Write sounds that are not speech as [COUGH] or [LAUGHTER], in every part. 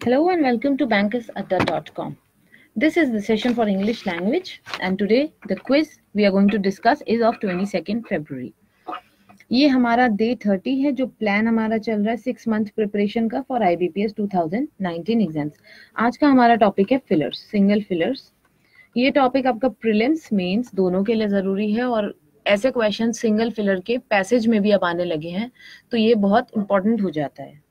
Hello and welcome to bankersadda.com. This is the session for English language and today the quiz we are going to discuss is of 22nd February. ये हमारा day 30 है, जो plan हमारा चल रहा है six month preparation का for IBPS 2019 exams आज का हमारा टॉपिक है फिलर्स सिंगल फिलर्स ये टॉपिक आपका प्रिलिम्स मेंस दोनों के लिए ज़रूरी है और ऐसे क्वेश्चन सिंगल फिलर के पैसेज में भी अब आने लगे हैं तो ये बहुत इंपॉर्टेंट हो जाता है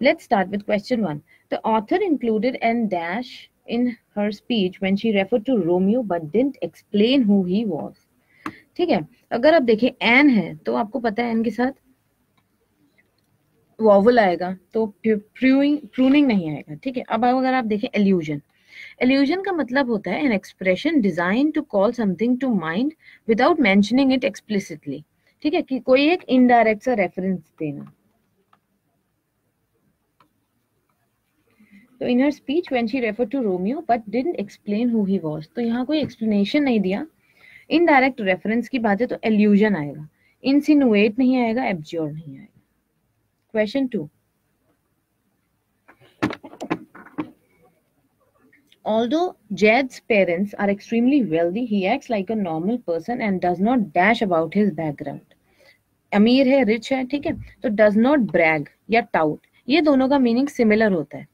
Let's start with question one. The author included an dash in her speech when she referred to Romeo but didn't explain who he was. ठीक है? अगर आप देखें एन है तो आपको पता है एन के साथ वॉवल आएगा तो प्रूनिंग नहीं आएगा, ठीक है? अब अगर आप देखें एल्यूजन एल्यूजन का मतलब होता है an expression design to call something to mind without mentioning it explicitly ठीक है? कि कोई एक इनडायरेक्ट सा रेफरेंस देना। तो in her speech when she refer to Romeo but didn't explain who he was तो यहाँ कोई एक्सप्लेनेशन नहीं दिया। इनडायरेक्ट रेफरेंस की बात है तो एल्यूजन आएगा। इंसिनुएट नहीं आएगा एब्ज्योर नहीं आएगा। Question two Although Jed's parents are extremely wealthy, he acts like a normal person and does not dash about his background. अमीर है रिच है ठीक है? तो डज नॉट ब्रैग या टाउट ये दोनों का मीनिंग सिमिलर होता है।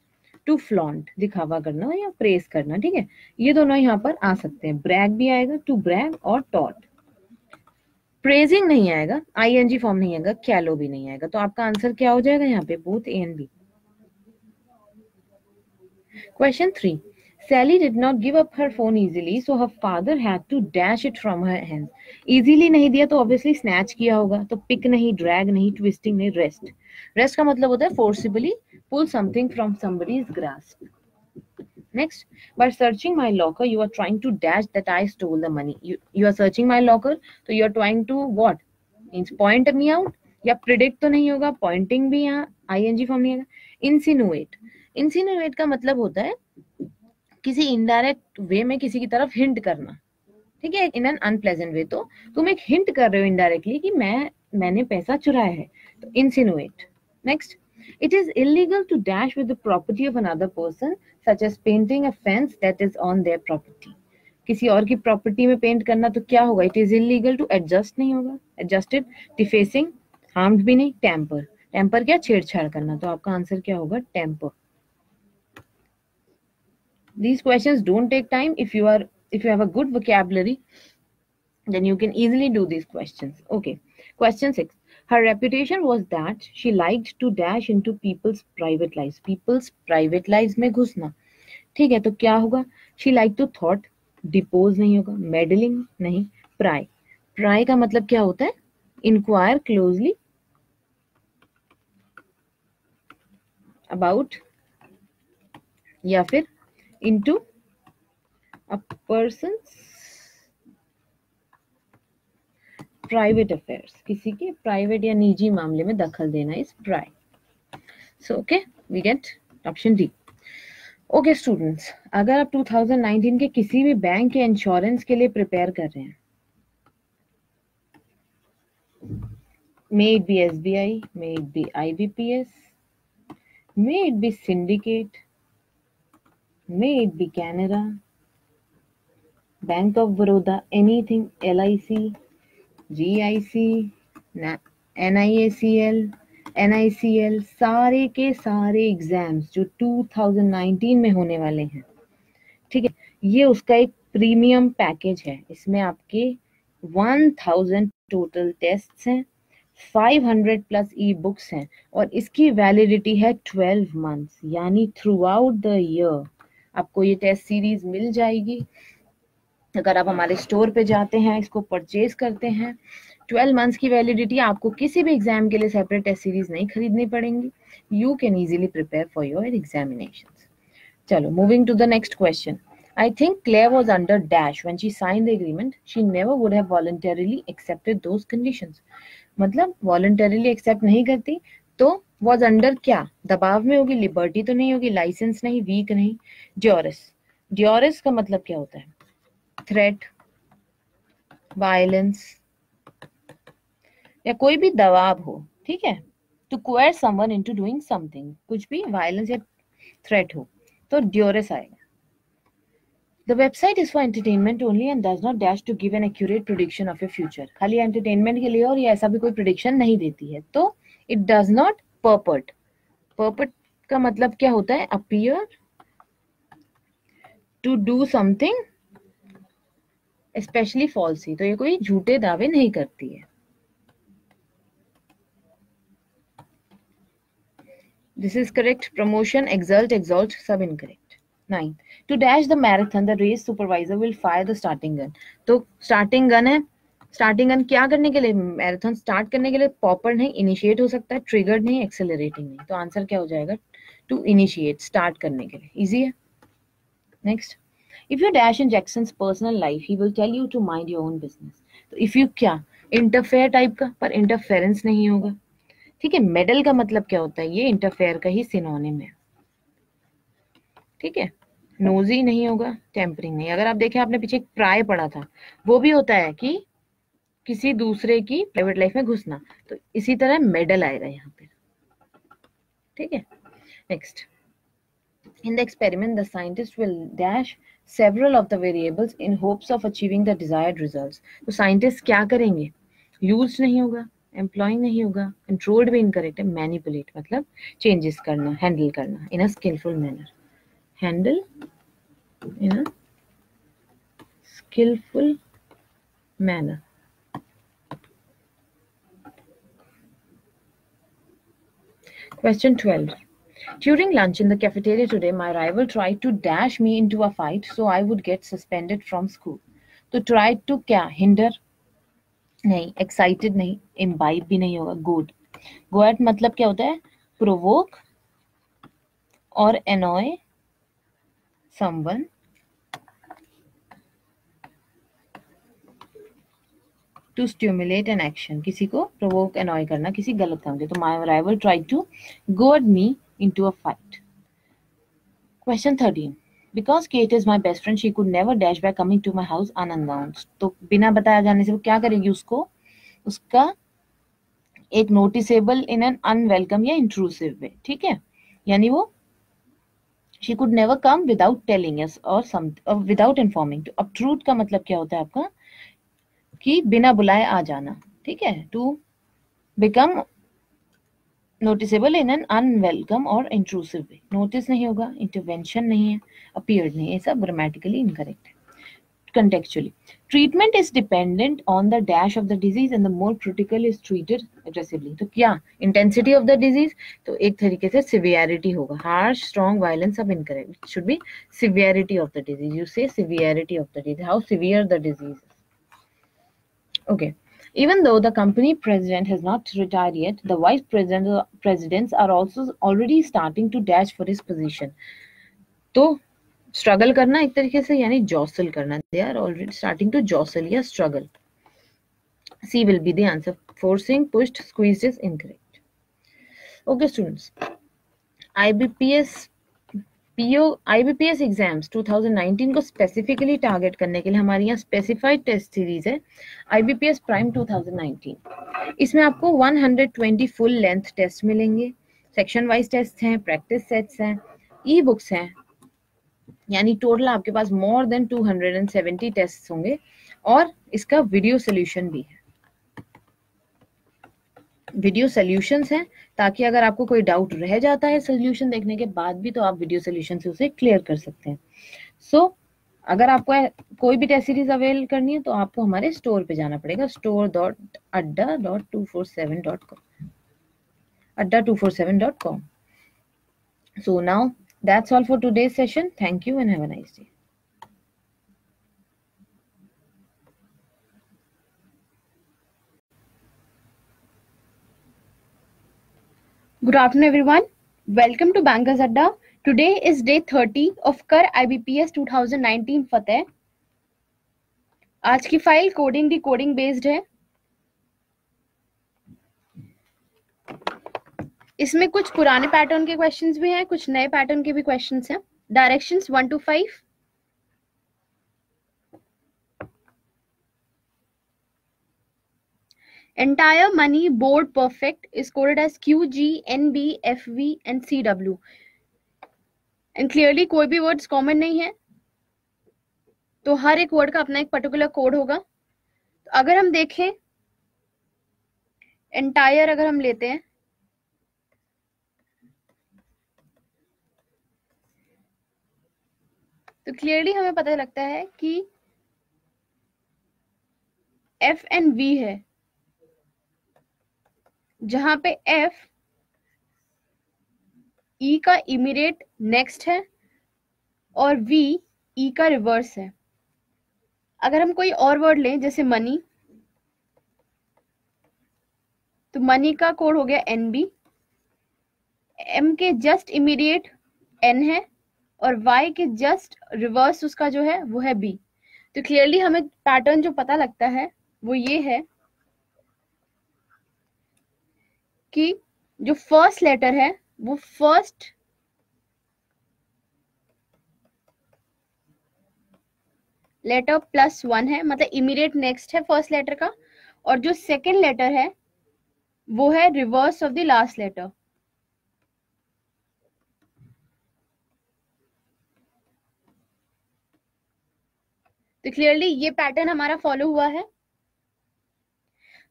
टू फ्लॉन्ट दिखावा करना या प्रेस करना, ठीक है? ये दोनों यहाँ पर आ सकते हैं। ब्रैग भी आएगा टू ब्रैग और टॉट प्रेजिंग नहीं आएगा आईएनजी फॉर्म नहीं आएगा कैलो भी नहीं आएगा। तो आपका आंसर क्या हो जाएगा यहाँ पे? Both A and B question three Sally did not give up her phone easily, so her father had to dash it from her hands. Easily नहीं दिया तो obviously snatch किया होगा तो pick नहीं drag नहीं twisting नहीं wrest. Wrest का मतलब होता है forcibly pull something from somebody's grasp. Next, by searching my locker, you are trying to dash that I stole the money. You, you are searching my locker, so you are trying to what? Means point me out. या predict तो नहीं होगा pointing भी यहाँ ing form नहीं है. insinuate. Insinuate का मतलब होता है किसी इनडायरेक्ट वे में किसी की तरफ़ हिंट करना। ठीक है? इन एन अनप्लेजेंट वे तो तुम एक हिंट कर रहे हो इनडायरेक्टली कि मैं मैंने पैसा चुराया है। तो insinuate next It is illegal to dash with the property of another person, such as painting a fence that is on their property. किसी और की प्रॉपर्टी में पेंट करना तो क्या होगा? It is illegal to adjust नहीं होगा। एडजस्टेड डिफेसिंग हार्म्ड भी नहीं। टेम्पर टेम्पर क्या? छेड़छाड़ करना। तो आपका आंसर क्या होगा? Temper these questions don't take time if you are if you have a good vocabulary then you can easily do these questions okay question 6 her reputation was that she liked to dash into people's private lives people's private lives में घुसना ठीक है तो क्या होगा she liked to thought depots नहीं होगा meddling नहीं प्राय प्राय का मतलब क्या होता है इंक्वायर क्लोजली अबाउट या फिर into a person's private affairs किसी के प्राइवेट या निजी मामले में दखल देना is pry so okay we get option D okay students अगर आप 2019 के किसी भी बैंक के इंश्योरेंस के लिए प्रिपेयर कर रहे हैं may it be S B I may it be I B P S may it be syndicate May it be Canada, Bank of Baroda, anything, LIC, GIC, NIACL, NICL, सारे के सारे exams जो 2019 में होने वाले हैं। ठीक है ये उसका एक प्रीमियम पैकेज है। इसमें आपके 1000 टोटल टेस्ट्स हैं 500 प्लस ई बुक्स हैं और इसकी वैलिडिटी है 12 मंथ्स यानी थ्रू आउट द ईयर आपको ये टेस्ट सीरीज़ मिल जाएगी अगर आप हमारे स्टोर पे जाते हैं, इसको परचेज करते हैं 12 मंथ्स की वैलिडिटी आपको किसी भी एग्ज़ाम के लिए सेपरेट टेस्ट सीरीज़ नहीं खरीदनी पड़ेंगी you can easily prepare for your examination चलो moving to the next question I think Claire was under dash when she signed the agreement. She never would have voluntarily accepted those conditions. मतलब voluntarily accept नहीं करती तो was under क्या? दबाव में होगी liberty तो नहीं होगी लाइसेंस नहीं वीक नहीं ड्योरस ड्योरस का मतलब क्या होता है? थ्रेट वायलेंस या कोई भी दबाव हो, ठीक है? To coerce someone into doing something कुछ भी वायलेंस या थ्रेट हो तो ड्योरस आएगा। The website is for entertainment only and does not dash to give an accurate prediction of your future. खाली entertainment के लिए और ये ऐसा भी कोई prediction नहीं देती है तो it does not purport purport का मतलब क्या होता है? Appear to do something specially falsely तो ये कोई झूठे दावे नहीं करती है। This is correct promotion exalt exalt सब incorrect nine to dash the marathon the race supervisor will fire the starting gun तो स्टार्टिंग गन है स्टार्टिंग गन क्या करने के लिए मैराथन स्टार्ट करने के लिए पॉपर नहीं इनिशिएट हो सकता है ट्रिगर नहीं एक्सेलरेटिंग नहीं तो आंसर क्या हो जाएगा टू इनिशिएट स्टार्ट करने के लिए इजी है next if you dash in Jackson personal life he will tell you to mind your own business तो इफ़ यू क्या इंटरफेयर टाइप का पर इंटरफेरेंस नहीं होगा ठीक है मेडल का मतलब क्या होता है ये इंटरफेयर का ही सिनोनिम है ठीक है नोजी नहीं होगा टेम्परिंग नहीं अगर आप देखें आपने पीछे प्राय पढ़ा था वो भी होता है कि किसी दूसरे की प्राइवेट लाइफ में घुसना। तो इसी तरह मेडल आएगा यहाँ पे। ठीक है? Next in the experiment the scientist will dash several of the variables in hopes of achieving the desired results तो साइंटिस्ट क्या करेंगे? यूज़ नहीं होगा एम्प्लॉइंग नहीं होगा कंट्रोल्ड भी इनकरेक्ट है मैनिपुलेट मतलब चेंजेस करना हैंडल करना in a skillful manner handle in a skillful manner Question 12. During lunch in the cafeteria today, my rival tried to dash me into a fight so I would get suspended from school. तो try to क्या hinder नहीं excited नहीं imbibe भी नहीं होगा good. Go at मतलब क्या होता है provoke और annoy someone To stimulate an action किसी को प्रोवोक एनॉय करना, किसी गलत काम के। तो my rival try to goad me into a fight question thirteen because Kate is my best friend she could never dash by coming to my house unannounce तो बिना बताया जाने से वो क्या करेगी उसको? उसका एक नोटिसेबल इन एन अनवेलकम या इंट्रूसिव वे ठीक है? यानी वो she could never come without telling और विदाउट इन्फॉर्मिंग तो अब ट्रूथ का मतलब क्या होता है आपका? कि बिना बुलाए आ जाना ठीक है to become noticeable in an unwelcome और इंट्रूसिव वे नोटिस नहीं होगा इंटरवेंशन नहीं है अपियर्ड नहीं है सब ग्रामेटिकली इनकरेक्ट है contextually. Treatment is dependent on the dash of the disease and the more critical is treated aggressively. तो क्या intensity of the disease तो एक तरीके से severity होगा harsh strong violence सब incorrect it should be severity of the disease you say severity of the disease how severe the disease is okay even though the company president has not retired yet the vice president presidents are also already starting to dash for his position तो struggle करना एक तरीके से यानी जॉसल करना they are already starting to जॉसल या struggle C will be the answer forcing pushed squeezed is incorrect okay students IBPS PO IBPS exams 2019 को specifically target करने के लिए हमारी यहाँ स्पेसिफाइड टेस्ट सीरीज़ है आईबीपीएस प्राइम 2019 इसमें आपको 120 फुल लेंथ टेस्ट मिलेंगे। सेक्शन वाइज टेस्ट हैं प्रैक्टिस सेट्स हैं ई बुक्स हैं। यानी टोटल आपके पास मोर देन 270 टेस्ट होंगे और इसका वीडियो सोल्यूशन भी है। वीडियो सोल्यूशंस हैं ताकि अगर आपको कोई डाउट रह जाता है सोल्यूशन देखने के बाद भी तो आप वीडियो सोल्यूशन से उसे क्लियर कर सकते हैं सो so, अगर आपको कोई भी टेस्ट सीरीज़ अवेल करनी है तो आपको हमारे स्टोर पे जाना पड़ेगा store dot Adda dot two four seven dot com Adda two four seven dot com so now That's all for today's session. Thank you and have a nice day. Good afternoon, everyone. Welcome to Bankers Adda. Today is day 30 of Kar IBPS 2019 Fateh. आज की file coding decoding based है इसमें कुछ पुराने pattern के questions भी हैं कुछ नए पैटर्न के भी क्वेश्चंस हैं directions one to five entire money board perfect is coded as qg nb fv and cw and clearly कोई भी वर्ड्स कॉमन नहीं है। तो हर एक वर्ड का अपना एक पर्टिकुलर कोड होगा। तो अगर हम देखें एंटायर अगर हम लेते हैं तो क्लियरली हमें पता लगता है कि एफ़ एंड वी है। जहाँ पे एफ़ ई e का इमीडिएट नेक्स्ट है और वी ई e का रिवर्स है। अगर हम कोई और वर्ड लें, जैसे मनी तो मनी का कोड हो गया एन बी एम के जस्ट इमीडिएट एन है और वाई के जस्ट रिवर्स उसका जो है, वो है बी तो क्लियरली हमें पैटर्न जो पता लगता है, वो ये है कि जो फ़र्स्ट लेटर है, वो फ़र्स्ट लेटर प्लस वन है मतलब इमीडिएट नेक्स्ट है फ़र्स्ट लेटर का, और जो सेकेंड लेटर है, वो है reverse of the last letter तो क्लियरली ये पैटर्न हमारा फॉलो हुआ है।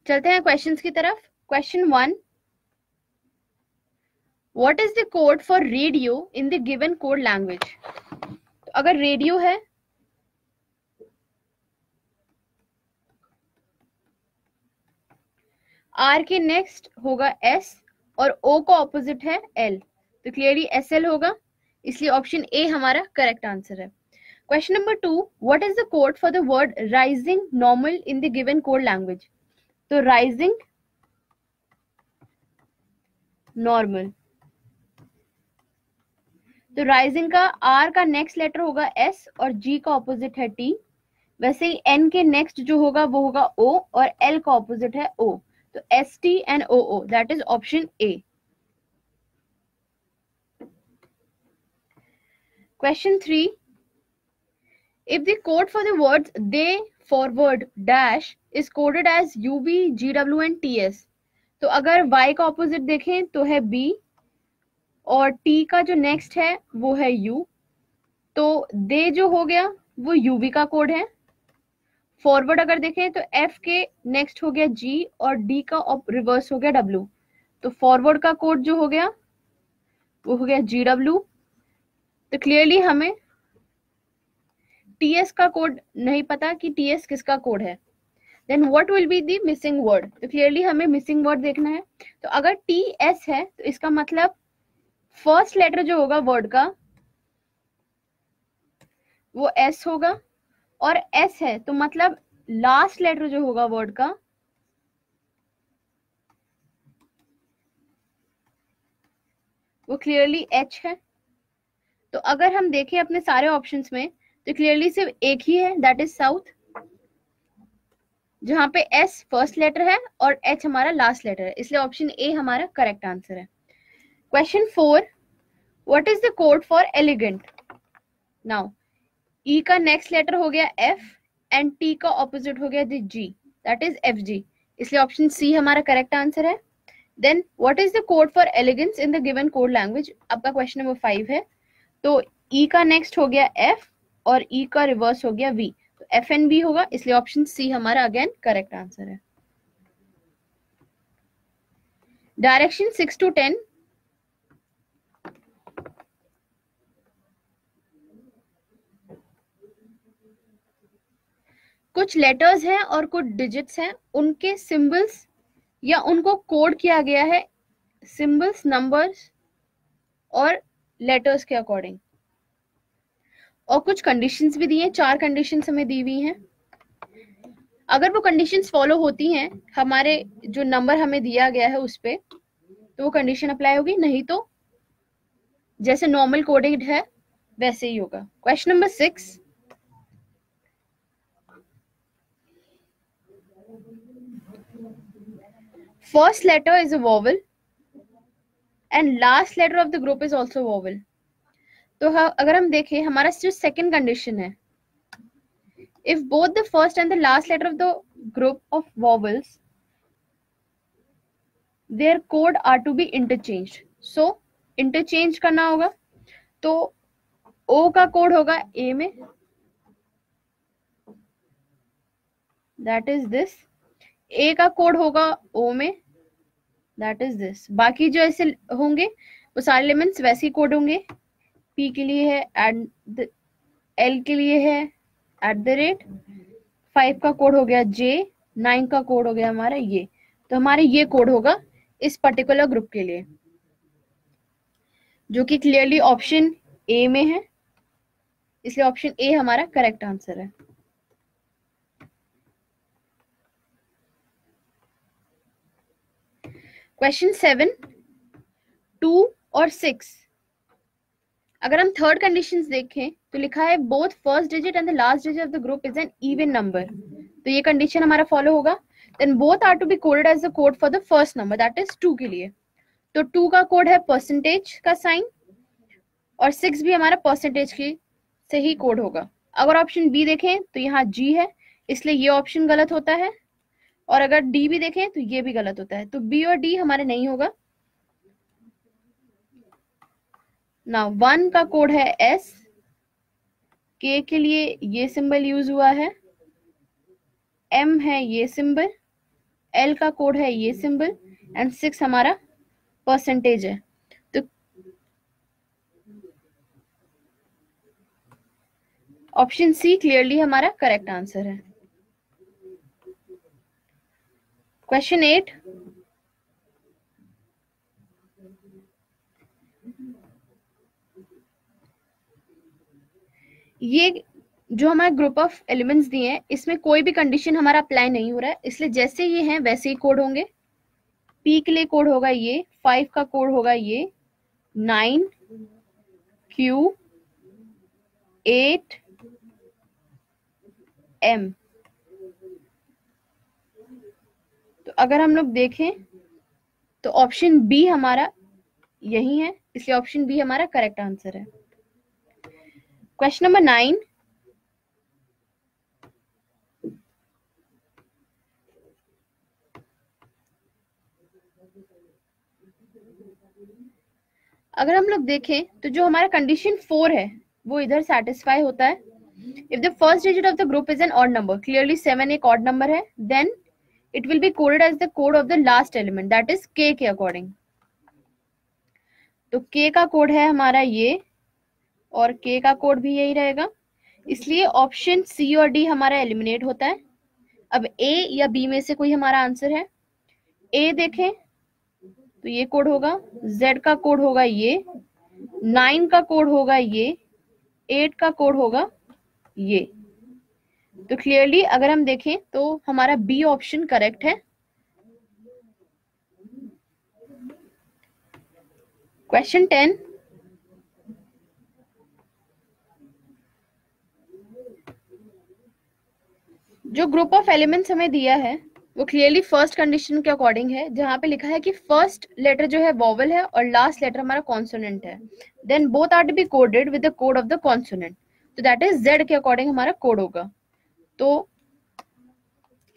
चलते हैं क्वेश्चंस की तरफ़। Question one what is the code for radio in the given code language अगर रेडियो है आर के नेक्स्ट होगा एस और ओ का ऑपोजिट है एल तो क्लियरली एस एल होगा। इसलिए ऑप्शन ए हमारा करेक्ट आंसर है। Question number two what is the code for the word rising normal in the given code language तो राइजिंग नॉर्मल तो राइजिंग का आर का नेक्स्ट लेटर होगा एस और जी का ऑपोजिट है टी। वैसे ही एन के नेक्स्ट जो होगा वो होगा ओ और एल का ऑपोजिट है ओ। तो S T and O O that is option A question three if If the code for the words they forward dash is coded as UB, GW and TS तो अगर Y का opposite देखें तो है B और T का जो next है, वो है U. तो दे जो हो गया, वो UV का कोड है. फॉरवर्ड अगर देखें तो F के नेक्स्ट हो गया G और D का रिवर्स हो गया W. तो फॉरवर्ड का कोड जो हो गया, वो हो गया जी डब्ल्यू तो क्लियरली हमें टीएस का कोड नहीं पता कि टीएस किसका कोड है. Then what will be the missing word तो क्लियरली हमें मिसिंग वर्ड देखना है. तो अगर टी एस है तो इसका मतलब फ़र्स्ट लेटर जो होगा वर्ड का, वो एस होगा और एस है तो मतलब लास्ट लेटर जो होगा वर्ड का, वो क्लियरली एच है। तो अगर हम देखें अपने सारे ऑप्शंस में तो क्लियरली सिर्फ़ एक ही है दैट इज़ साउथ जहाँ पे एस फ़र्स्ट लेटर है और एच हमारा लास्ट लेटर है। इसलिए ऑप्शन ए हमारा करेक्ट आंसर है। Question 4. What is the code for elegant? Now, E का next letter हो गया F and T का opposite हो गया G. That is FG. इसलिए option C हमारा correct answer है. Then what is the code for elegance in the given code language? आपका question number फाइव है. तो E का next हो गया F और E का reverse हो गया V. तो F and V होगा इसलिए option C हमारा again correct answer है. Direction 6 to 10 कुछ लेटर्स हैं और कुछ डिजिट्स हैं, उनके सिंबल्स या उनको कोड किया गया है सिंबल्स नंबर्स और लेटर्स के अकॉर्डिंग और कुछ कंडीशंस भी दी हैं, चार कंडीशंस हमें दी हुई हैं। अगर वो कंडीशंस फॉलो होती हैं, हमारे जो नंबर हमें दिया गया है उस पर तो वो कंडीशन अप्लाई होगी, नहीं तो जैसे नॉर्मल कोडेड है, वैसे ही होगा। Question number six first letter is a vowel and last letter of the group is also vowel तो अगर हम देखें, हमारा जो सेकेंड कंडीशन है if both the first and the last letter of the group of vowels their code are to be interchange so interchange करना होगा तो ओ का कोड होगा ए में दैट इज़ दिस ए का कोड होगा ओ में दैट इज़ दिस बाकी जो ऐसे होंगे, वो सारे एलिमेंट्स वैसे ही कोड होंगे। पी के लिए है एट द एल के लिए है एट द रेट फाइव का कोड हो गया जे नाइन का कोड हो गया हमारा ये। तो हमारे ये कोड होगा इस पर्टिकुलर ग्रुप के लिए। जो कि क्लियरली ऑप्शन ए में है। इसलिए ऑप्शन ए हमारा करेक्ट आंसर है। क्वेश्चन सेवन टू और सिक्स अगर हम थर्ड कंडीशन देखें तो लिखा है both first digit and the last digit of the group is an even number तो ये कंडीशन हमारा फॉलो होगा। Then both are to be coded as the code for the first number that is two के लिए। तो to का code है percentage का साइन और सिक्स भी हमारा परसेंटेज की से ही कोड होगा। अगर ऑप्शन बी देखें तो यहाँ जी है, इसलिए ये ऑप्शन गलत होता है। और अगर डी भी देखें तो ये भी गलत होता है। तो बी और डी हमारे नहीं होगा। ना वन का कोड है एस के के लिए ये सिंबल यूज़ हुआ है। एम है ये सिंबल एल का कोड है ये सिंबल एंड सिक्स हमारा परसेंटेज है। तो ऑप्शन सी क्लियरली हमारा करेक्ट आंसर है। क्वेश्चन एट ये जो हमारे ग्रुप ऑफ़ एलिमेंट्स दिए हैं, इसमें कोई भी कंडीशन हमारा अप्लाई नहीं हो रहा है, इसलिए जैसे ये हैं, वैसे ही कोड होंगे। पी के लिए कोड होगा ये फाइव का कोड होगा ये नाइन क्यू एट एम तो अगर हम लोग देखें तो ऑप्शन बी हमारा यही है, इसलिए ऑप्शन बी हमारा करेक्ट आंसर है। क्वेश्चन नंबर नाइन अगर हम लोग देखें तो जो हमारा कंडीशन फोर है, वो इधर सेटिस्फाई होता है। If the first digit of the group is an odd number clearly seven एक ऑड नंबर है then it will be coded as the code of the last element that is K के according तो के का code है हमारा ये, और के का कोड भी यही रहेगा। इसलिए ऑप्शन सी और डी हमारा एलिमिनेट होता है। अब ए या बी में से कोई हमारा आंसर है। ए देखें तो ये कोड होगा। जेड का कोड होगा ये। नाइन का कोड होगा ये। एट का कोड होगा ये। तो क्लियरली अगर हम देखें तो हमारा बी ऑप्शन करेक्ट है। क्वेश्चन टेन जो ग्रुप ऑफ़ एलिमेंट्स हमें दिया है, वो क्लियरली फ़र्स्ट कंडीशन के अकॉर्डिंग है, जहाँ पे लिखा है कि फ़र्स्ट लेटर जो है वॉवल है और लास्ट लेटर हमारा कॉन्सोनेंट है। Then both are to be coded with the code of the consonant that is Z Z के अकॉर्डिंग हमारा कोड होगा। तो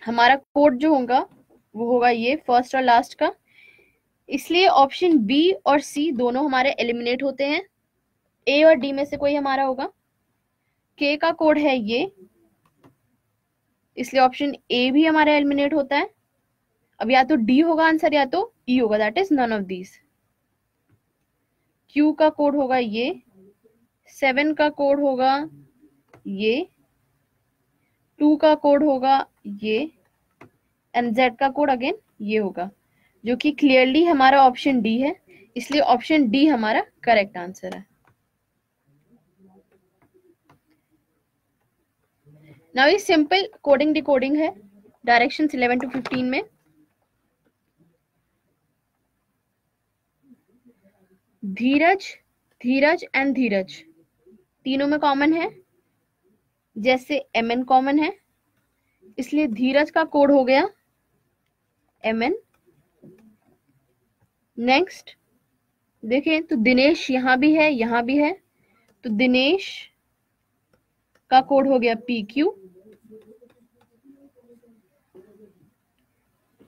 हमारा कोड जो होगा, वो होगा ये फ़र्स्ट और लास्ट का। इसलिए ऑप्शन बी और सी दोनों हमारे एलिमिनेट होते हैं। ए और डी में से कोई हमारा होगा। के का कोड है ये। इसलिए ऑप्शन ए भी हमारा एलिमिनेट होता है। अब या तो डी होगा आंसर या तो ई e होगा। That is none of these Q का कोड होगा ये। सेवन का कोड होगा ये। टू का कोड होगा ये एंड जेड का कोड अगेन ये होगा, जो कि क्लियरली हमारा ऑप्शन डी है, इसलिए ऑप्शन डी हमारा करेक्ट आंसर है। नाउ ये सिंपल कोडिंग डिकोडिंग है डायरेक्शन 11 टू 15 में। धीरज धीरज एंड धीरज, तीनों में कॉमन है। जैसे एम एन कॉमन है, इसलिए धीरज का कोड हो गया एम एन नेक्स्ट देखें तो दिनेश यहाँ भी है, यहाँ भी है तो दिनेश का कोड हो गया पी क्यू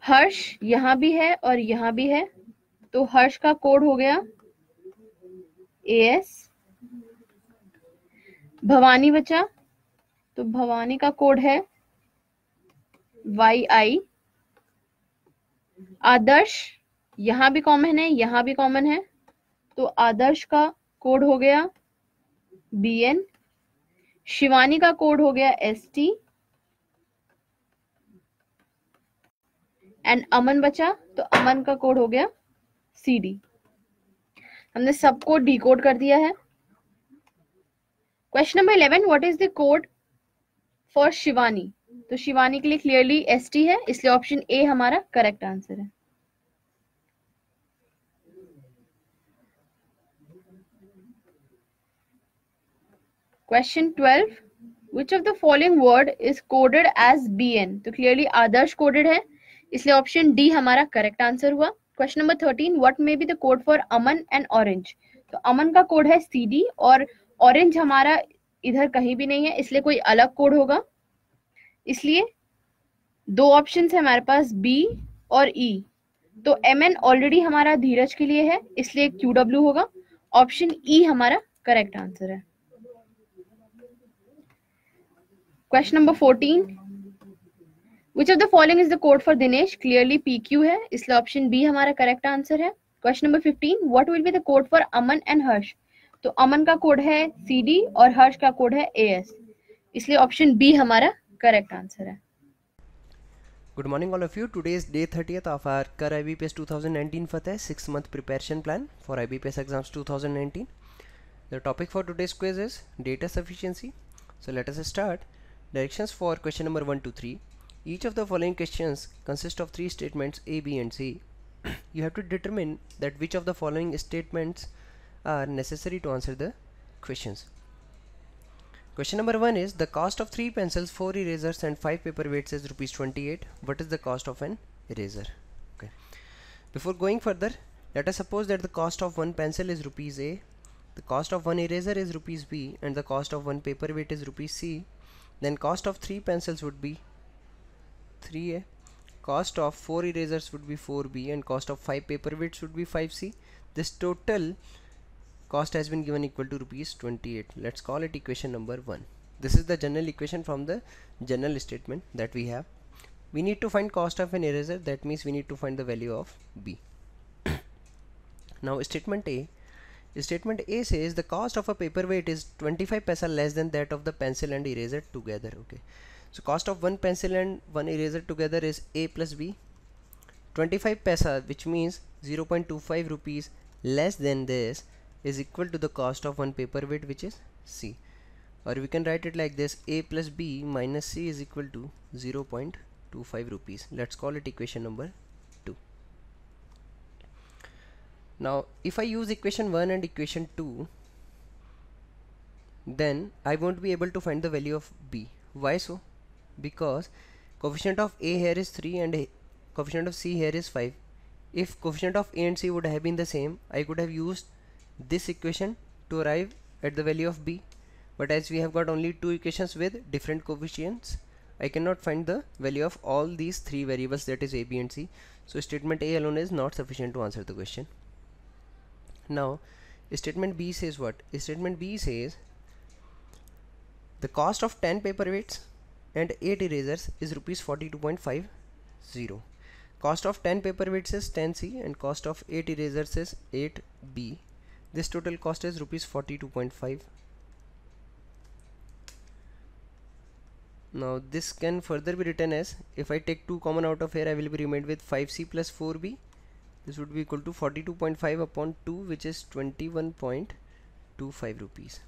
हर्ष यहाँ भी है और यहाँ भी है तो हर्ष का कोड हो गया ए एस भवानी बचा तो भवानी का कोड है वाई आई। आदर्श, यहाँ भी कॉमन है, यहाँ भी कॉमन है। तो आदर्श का कोड हो गया बी एन शिवानी का कोड हो गया एस टी एंड अमन बचा तो अमन का कोड हो गया सी डी हमने सबको डिकोड कर दिया है। Question number eleven what is the code for Shivani तो शिवानी के लिए क्लियरली एस टी है, इसलिए ऑप्शन ए हमारा करेक्ट आंसर है। Question twelve which of the following word is coded as B N तो क्लियरली आदर्श कोडेड है, इसलिए ऑप्शन डी हमारा करेक्ट आंसर हुआ। Question number thirteen what may be the code for Aman and orange तो अमन का code है C D और orange हमारा इधर कहीं भी नहीं है, इसलिए कोई अलग कोड होगा। इसलिए दो ऑप्शन है हमारे पास बी और ई e. तो एम एन ऑलरेडी हमारा धीरज के लिए है, इसलिए क्यू डब्ल्यू होगा। ऑप्शन ई e हमारा करेक्ट आंसर है। Question number fourteen which of the following is the code for Dinesh clearly P Q है, इसलिए ऑप्शन बी हमारा करेक्ट आंसर है। Question number fifteen what will be the code for Aman and Harsh तो अमन का code है C D और हर्ष का code है ए एस इसलिए ऑप्शन बी हमारा करेक्ट आंसर है. Good morning all of you today is day thirty of our crack I B P S two thousand nineteen Fateh six month preparation plan for I B P S exams two thousand nineteen the topic for today's quiz is data sufficiency so let us start direction for question number one two three each of the following question consist of three statements A B and C you have to determine that which of the following statements are necessary to answer the questions. Question number 1 is the cost of 3 pencils, 4 erasers and 5 paperweights is rupees 28. What is the cost of an eraser? Okay. Before going further, let us suppose that the cost of one pencil is rupees A, the cost of one eraser is rupees B and the cost of one paperweight is rupees C. Then cost of 3 pencils would be 3a cost of 4 erasers would be 4b and cost of 5 paperweights would be 5c this total cost has been given equal to rupees 28 let's call it equation number 1 this is the general equation from the general statement that we have. We need to find cost of an eraser. That means we need to find the value of b. Now statement a. Statement a says the cost of a paperweight is 25 paisa less than that of the pencil and eraser together. Okay. So cost of one pencil and one eraser together is a plus b. 25 paisa which means 0.25 rupees less than this is equal to the cost of one paperweight which is c. Or we can write it like this a plus b minus c is equal to 0.25 rupees. Let's call it equation number 2 now if I use equation 1 and equation 2 then I won't be able to find the value of b. Why so? Because coefficient of a here is 3 and a coefficient of c here is 5 if coefficient of a and c would have been the same I could have used this equation to arrive at the value of b. But as we have got only two equations with different coefficients I cannot find the value of all these three variables that is a b and c. So statement a alone is not sufficient to answer the question. Now statement b says what? Statement b says the cost of 10 paperweights and 8 erasers is rupees 42.50 cost of 10 paperweights is 10c and cost of 8 erasers is 8b this total cost is rupees 42.5 now this can further be written as if I take 2 common out of here I will be remained with 5c plus 4b this would be equal to 42.5 upon 2 which is 21.25 rupees.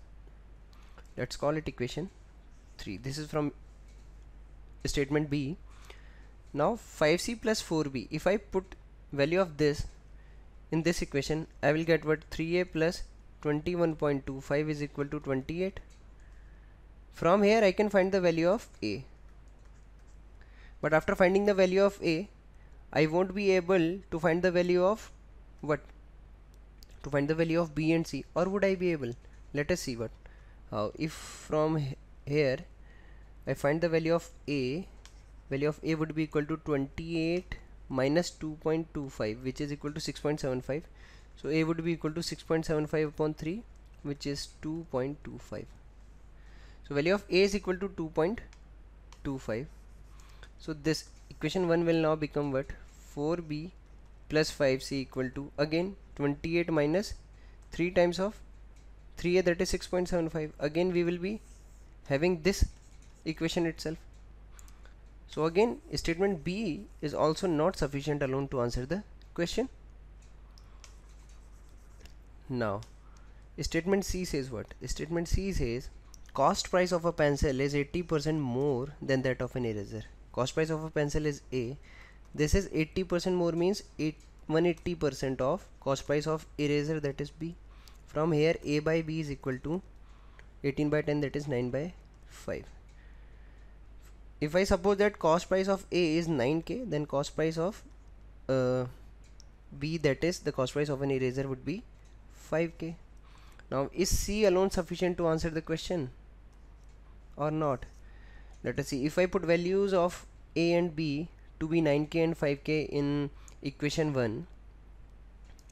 Let's call it equation 3 this is from statement B. Now 5c plus 4b if I put value of this in this equation I will get what 3a plus 21.25 is equal to 28 from here I can find the value of a. But after finding the value of a I won't be able to find the value of what? To find the value of b and c or would I be able? Let us see what. Uh, if from here I find the value of a value of a would be equal to 28 minus 2.25 which is equal to 6.75 so a would be equal to 6.75 upon 3 which is 2.25 so value of a is equal to 2.25 so this equation 1 will now become what? 4b plus 5c equal to again 28 minus 3 times of 3a that is 6.75 again we will be having this equation itself so again statement B is also not sufficient alone to answer the question. Now statement C says what? Statement C says cost price of a pencil is 80% more than that of an eraser. Cost price of a pencil is A. This is 80% more means 180% of cost price of eraser that is B. From here A by B is equal to 18 by 10 that is 9 by 5 if I suppose that cost price of A is 9k then cost price of uh, B that is the cost price of an eraser would be 5k now is C alone sufficient to answer the question or not? Let us see. If I put values of A and B to be 9k and 5k in equation 1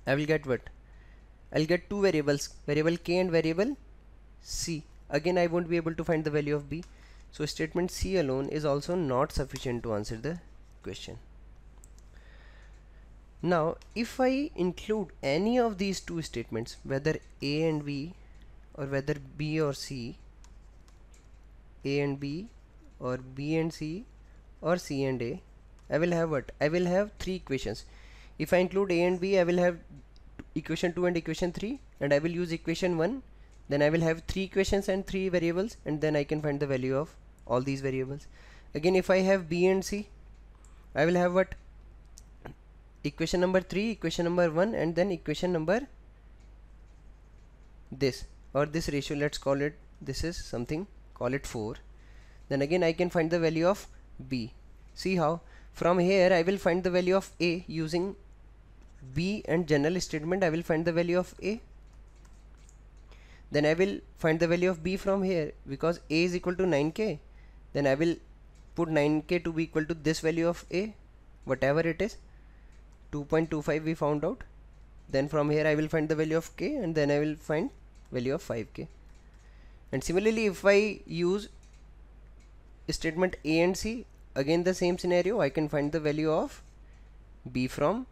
I will get what? I'll get two variables variable k and variable C. Again I won't be able to find the value of B so statement C alone is also not sufficient to answer the question. Now if I include any of these two statements whether A and B or whether B or C A and B or B and C or C and A I will have what? I will have three equations. If I include A and B I will have equation 2 and equation 3 and I will use equation 1 then I will have three equations and three variables and then I can find the value of all these variables. Again if I have B and C I will have what? Equation number 3 equation number 1 and then equation number this or this ratio let's call it this is something call it 4 then again I can find the value of B. See how? From here I will find the value of A using B and general statement I will find the value of A then I will find the value of B from here because A is equal to 9k then I will put 9k to be equal to this value of A whatever it is. 2.25 we found out. Then from here I will find the value of k and then I will find value of 5k and similarly if I use statement A and C again the same scenario I can find the value of B from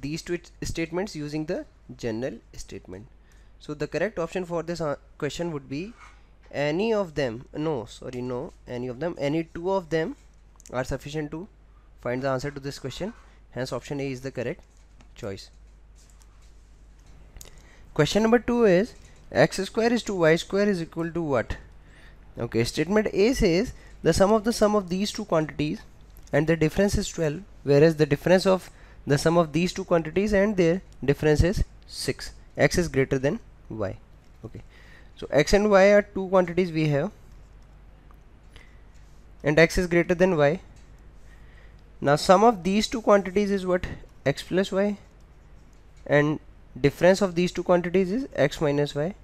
these two statements using the general statement so the correct option for this uh, question would be any of them no sorry no any of them any two of them are sufficient to find the answer to this question. Hence option A is the correct choice. Question number 2 is x square is to y square is equal to what? Okay statement A says the sum of the sum of these two quantities and the difference is 12 whereas the difference of the sum of these two quantities and their difference is 6 x is greater than y okay. So x and y are two quantities we have and x is greater than y. Now sum of these two quantities is what? x plus y and difference of these two quantities is x minus y.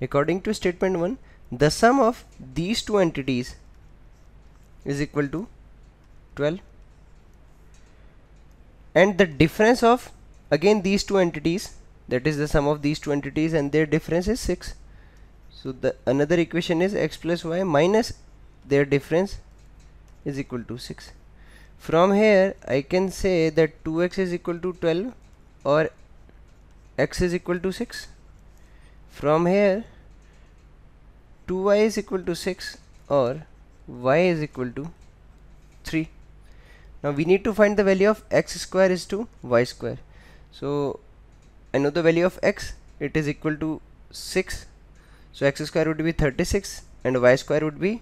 According to statement 1 the sum of these two entities is equal to 12 and the difference of again these two entities that is the sum of these two entities and their difference is 6 so the another equation is x plus y minus their difference is equal to 6 from here I can say that 2x is equal to 12 or x is equal to 6 from here 2y is equal to 6 or y is equal to 3 now we need to find the value of x square is to y square. So I know the value of x it is equal to 6 so x square would be 36 and y square would be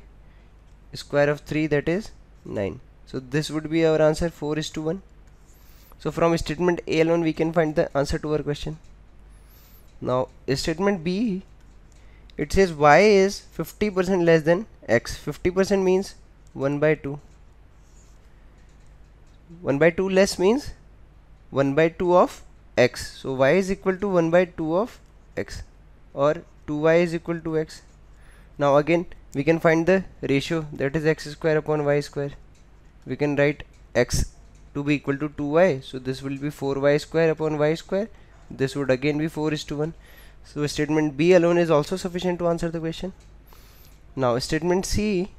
square of 3 that is 9 so this would be our answer 4 is to 1 so from statement A alone we can find the answer to our question. Now statement B it says y is 50% less than x. 50% means 1 by 2 1 by 2 less means 1 by 2 of x. So y is equal to 1 by 2 of x or 2y is equal to x. Now again we can find the ratio that is x square upon y square. We can write x to be equal to 2y so this will be 4y square upon y square. This would again be 4 is to 1 so statement B alone is also sufficient to answer the question. Now statement C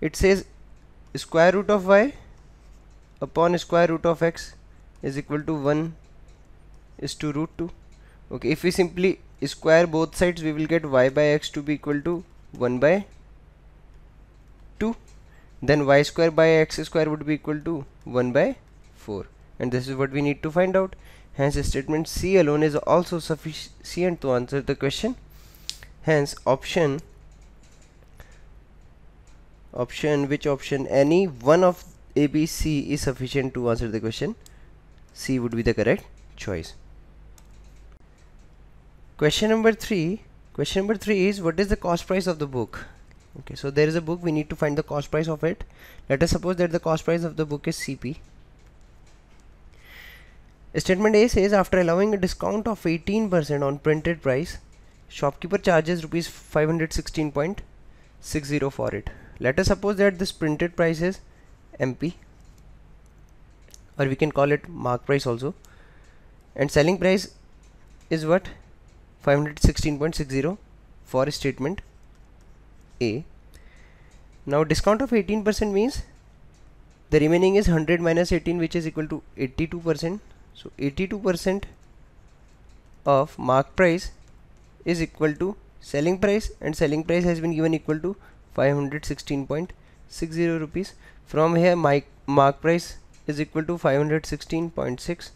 it says square root of y upon square root of x is equal to 1 is to root 2 okay if we simply square both sides we will get y by x to be equal to 1 by 2 then y square by x square would be equal to 1 by 4 and this is what we need to find out. Hence statement C alone is also sufficient to answer the question. Hence option option which option? Any one of A B C is sufficient to answer the question. C would be the correct choice question number 3 question number 3 is what is the cost price of the book? Okay so there is a book. We need to find the cost price of it. Let us suppose that the cost price of the book is CP statement A says after allowing a discount of 18% on printed price shopkeeper charges rupees 516.60 for it. Let us suppose that this printed price is MP or we can call it mark price also. And selling price is what 516.60 for statement a. Now discount of 18% means the remaining is 100 minus 18 which is equal to 82%. So 82% of mark price is equal to selling price and selling price has been given equal to 516.60 rupees. From here my mark price is equal to 516.6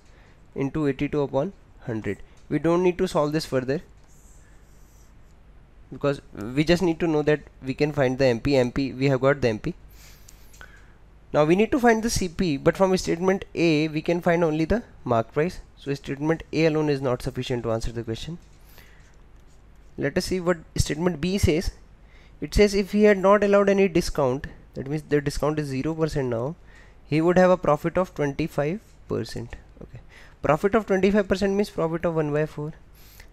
into 82 upon 100. We don't need to solve this further. Because we just need to know that we can find the MP MP we have got the MP now we need to find the CP but from statement A we can find only the mark price. So statement A alone is not sufficient to answer the question. Let us see what statement B says. It says if he had not allowed any discount that means the discount is 0% now he would have a profit of 25% okay profit of 25% means profit of 1 by 4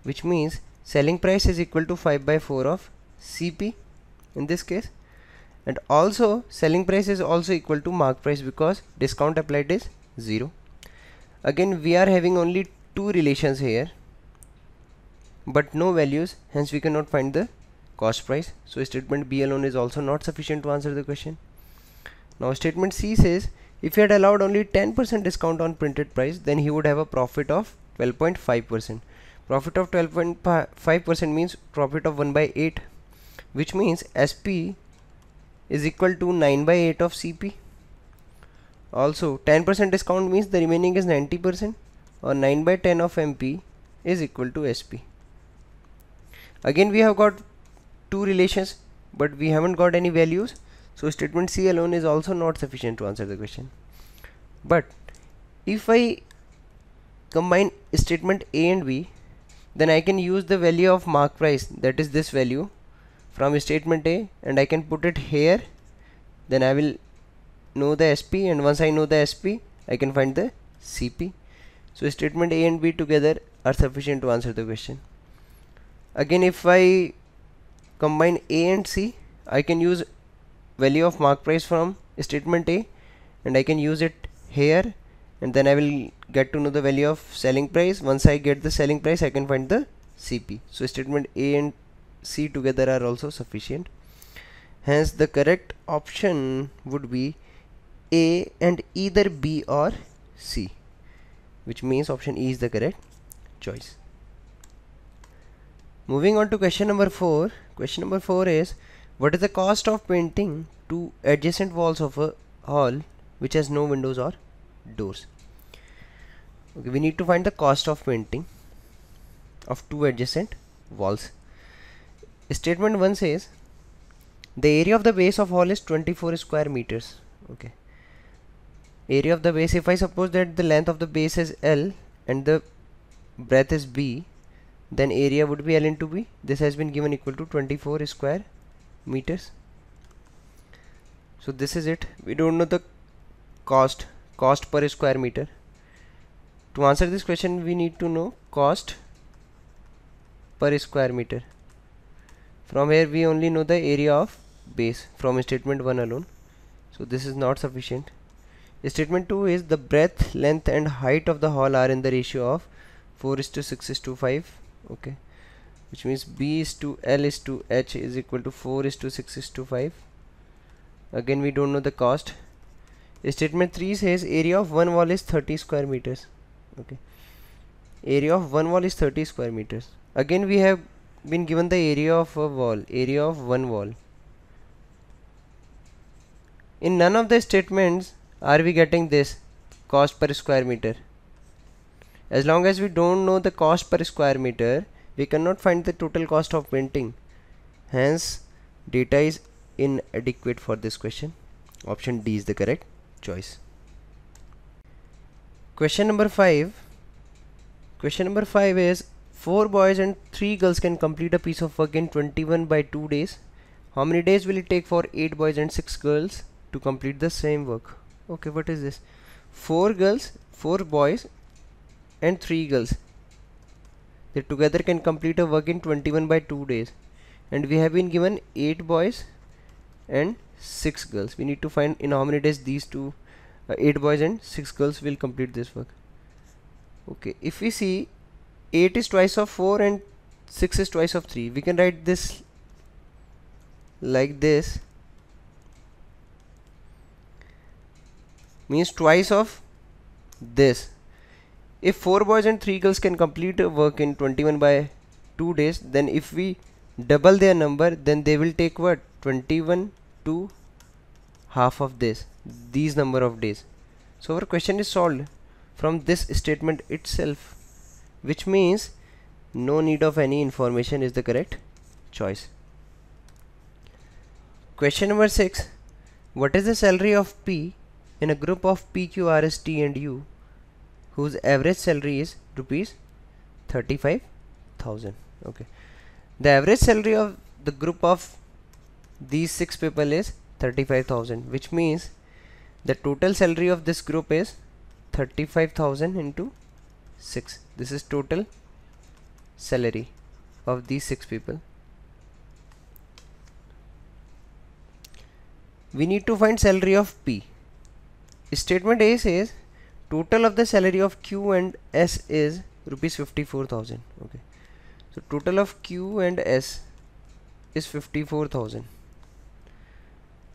which means selling price is equal to 5 by 4 of CP in this case. And also selling price is also equal to mark price because discount applied is 0 again we are having only two relations here but no values. Hence we cannot find the cost price. So statement B alone is also not sufficient to answer the question. Now statement C says if he had allowed only 10% discount on printed price then he would have a profit of 12.5% profit of 12.5% means profit of 1 by 8 which means SP is equal to 9 by 8 of CP also 10% discount means the remaining is 90% or 9 by 10 of MP is equal to SP again we have got two relations but we haven't got any values so statement C alone is also not sufficient to answer the question. But if I combine statement A and B then I can use the value of mark price that is this value from statement A and I can put it here. Then I will know the SP and once I know the SP I can find the CP so statement A and B together are sufficient to answer the question. Again if I combine A and C I can use value of mark price from statement A and I can use it here and then I will get to know the value of selling price. Once I get the selling price I can find the CP so statement A and C together are also sufficient. Hence the correct option would be A and either B or C which means option E is the correct choice. Moving on to question number 4 question number 4 is what is the cost of painting two adjacent walls of a hall which has no windows or doors? Okay we need to find the cost of painting of two adjacent walls. Statement 1 says the area of the base of hall is 24 square meters. Okay. Area of the base if I suppose that the length of the base is L and the breadth is B then area would be L into B. This has been given equal to 24 square meters. So this is it. We don't know the cost cost per square meter. To answer this question we need to know cost per square meter. From here we only know the area of base from statement 1 alone. So this is not sufficient. Statement 2 is the breadth length and height of the hall are in the ratio of 4 is to 6 is to 5 okay which means b is to l is to h is equal to 4 is to 6 is to 5 again we don't know the cost. Statement 3 says area of one wall is 30 square meters. Okay. Area of one wall is 30 square meters. Again we have been given the area of a wall area of one wall. In none of the statements are we getting this cost per square meter. As long as we don't know the cost per square meter we cannot find the total cost of painting. Hence data is inadequate for this question. Option D is the correct choice. Question number 5 question number 5 is 4 boys and 3 girls can complete a piece of work in 21 by 2 days. How many days will it take for 8 boys and 6 girls to complete the same work? Okay what is this? 4 girls 4 boys and 3 girls they together can complete a work in 21 by 2 days. And we have been given 8 boys and 6 girls. We need to find in how many days these two uh, 8 boys and 6 girls will complete this work. Okay if we see 8 is twice of 4 and 6 is twice of 3 we can write this like this. Means twice of this if 4 boys and 3 girls can complete a work in 21 by 2 days then if we double their number then they will take what? 21 to half of this these number of days. So our question is solved from this statement itself which means no need of any information is the correct choice. Question number 6 what is the salary of P in a group of P, Q, R, S, T and U whose average salary is rupees 35,000 okay. The average salary of the group of these six people is 35,000 which means the total salary of this group is 35,000 into 6 this is total salary of these six people. We need to find salary of P. Statement A says total of the salary of Q and S is rupees 54,000 okay. So total of Q and S is 54,000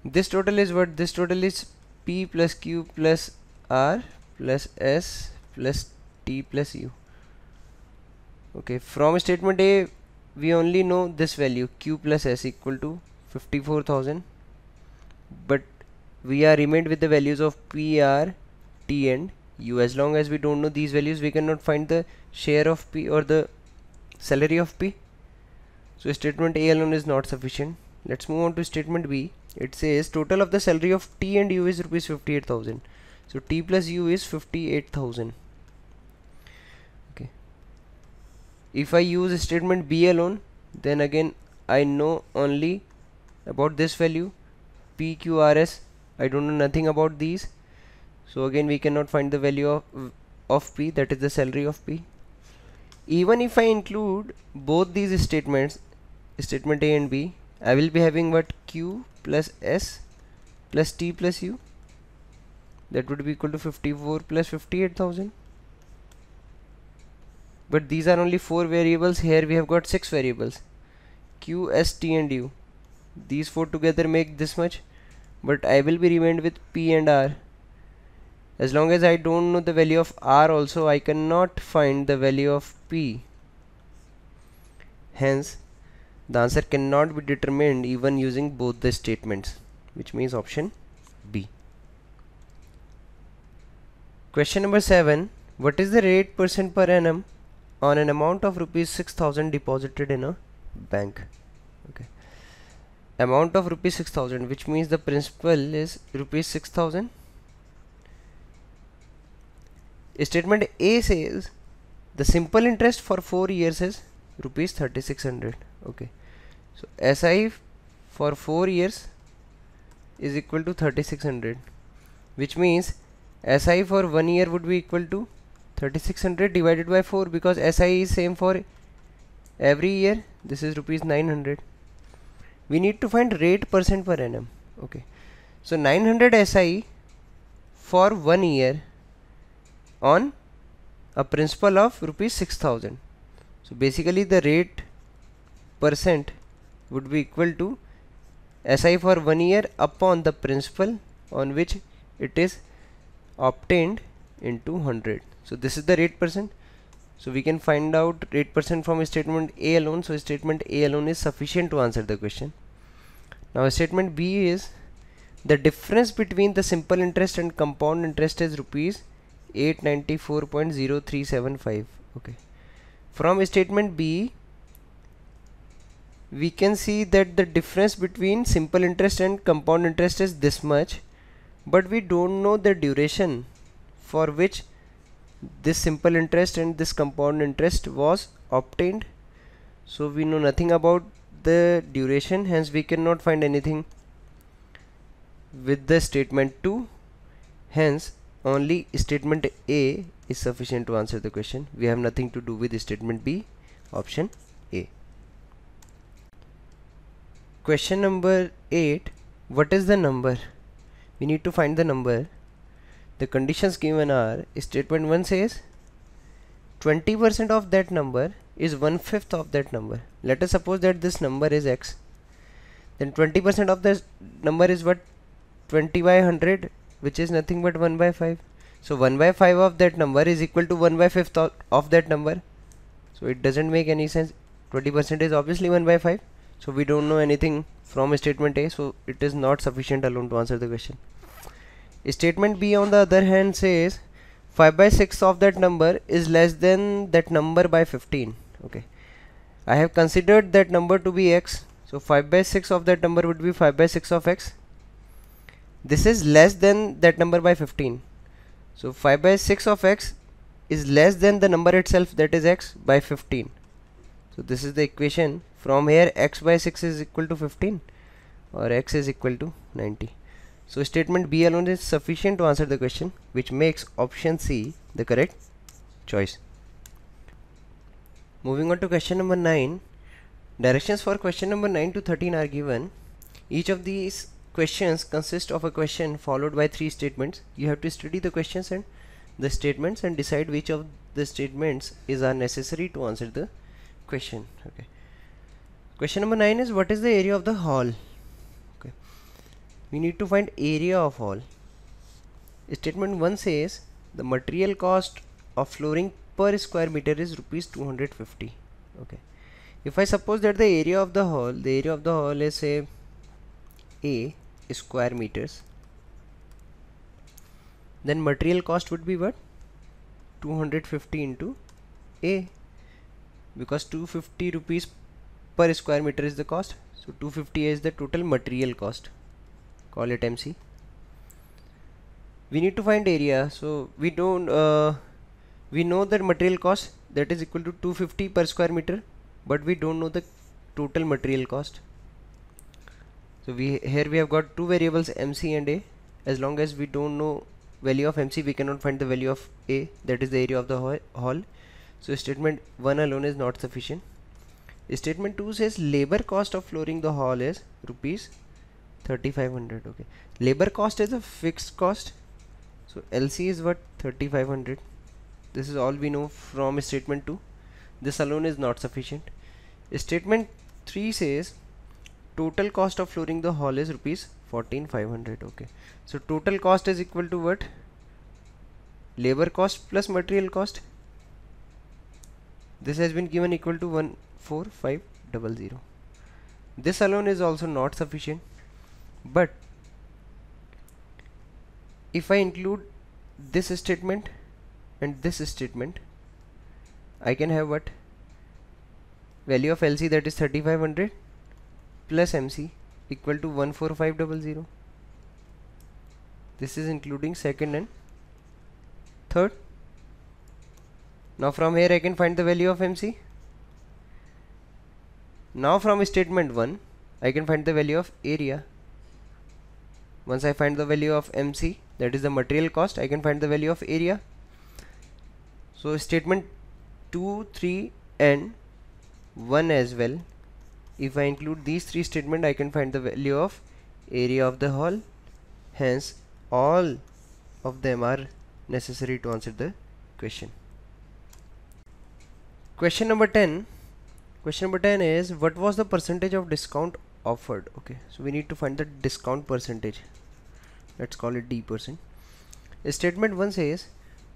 this total is what? This total is P plus Q plus R plus S plus T plus U. Okay. From statement A we only know this value. Q plus S equal to 54,000 but we are remained with the values of P, R, T and U. As long as we don't know these values, we cannot find the share of P or the salary of P. So statement A alone is not sufficient. Let's move on to statement B. It says total of the salary of T and U is rupees 58,000. So T plus U is 58,000. Okay. If I use statement B alone, then again I know only about this value PQRS I don't know nothing about these so again we cannot find the value of of P that is the salary of P. Even if I include both these statements statement A and B I will be having what? Q plus S plus T plus U. That would be equal to 54 plus 58,000 but these are only four variables. Here we have got six variables. Q S T and U. These four together make this much. But I will be remained with P and R as long as I don't know the value of R also I cannot find the value of P. Hence the answer cannot be determined even using both the statements which means option B. Question number 7 what is the rate percent per annum on an amount of rupees 6000 deposited in a bank? Okay. Amount of rupees 6000 which means the principal is rupees 6000 statement A says the simple interest for 4 years is rupees 3600 okay. So SI for 4 years is equal to 3600 which means SI for 1 year would be equal to 3600 divided by 4 because SI is same for every year this is rupees 900 we need to find rate percent per annum. Okay. So 900 SI for one year on a principal of rupees 6000 so basically the rate percent would be equal to SI for one year upon the principal on which it is obtained into 100 so this is the rate percent. So we can find out rate percent from statement A alone. So statement A alone is sufficient to answer the question. Now statement B is the difference between the simple interest and compound interest is rupees 894.0375 okay. From statement B we can see that the difference between simple interest and compound interest is this much but we don't know the duration for which this simple interest and this compound interest was obtained. So we know nothing about the duration hence we cannot find anything with the statement 2 hence only statement A is sufficient to answer the question. We have nothing to do with statement B. Option A. Question number 8 what is the number? We need to find the number. The conditions given are statement 1 says 20% of that number is one fifth of that number. Let us suppose that this number is x. Then 20% of this number is what? 20 by 100 which is nothing but 1 by 5 so 1 by 5 of that number is equal to 1 by 5th of that number. So it doesn't make any sense. 20% is obviously 1 by 5 so we don't know anything from statement A. So it is not sufficient alone to answer the question. Statement B on the other hand says 5 by 6 of that number is less than that number by 15 okay. I have considered that number to be x. So 5 by 6 of that number would be 5 by 6 of x this is less than that number by 15 so 5 by 6 of x is less than the number itself that is x by 15 so this is the equation. From here x by 6 is equal to 15 or x is equal to 90 so statement B alone is sufficient to answer the question which makes option C the correct choice. Moving on to question number 9 directions for question number 9 to 13 are given. Each of these questions consist of a question followed by three statements. You have to study the questions and the statements and decide which of the statements is are necessary to answer the question. Okay. Question number 9 is what is the area of the hall? Okay. We need to find area of hall. Statement 1 says the material cost of flooring per square meter is rupees 250 okay. If I suppose that the area of the hall the area of the hall is say a square meters. Then material cost would be what? 250 into a because 250 rupees per square meter is the cost. So 250 is the total material cost. Call it MC we need to find area. So we don't uh, we know that material cost that is equal to 250 per square meter but we don't know the total material cost so we here we have got two variables mc and a. As long as we don't know value of mc we cannot find the value of a. That is the area of the hall. So statement 1 alone is not sufficient. Statement 2 says labor cost of flooring the hall is rupees 3500 okay. Labor cost is a fixed cost. So lc is what? 3500 this is all we know from statement 2 this alone is not sufficient. Statement 3 says total cost of flooring the hall is rupees 14500 okay. So total cost is equal to what? Labor cost plus material cost. This has been given equal to 14500 this alone is also not sufficient but if I include this statement and this statement I can have what? Value of LC that is 3500 plus MC equal to 14500 this is including second and third. Now from here I can find the value of MC now from statement 1 I can find the value of area. Once I find the value of MC that is the material cost I can find the value of area. So statement 2 3 and 1 as well if I include these three statements I can find the value of area of the hall. Hence all of them are necessary to answer the question. Question number 10 question number 10 is what was the percentage of discount offered? Okay so we need to find the discount percentage. Let's call it d percent. Statement 1 says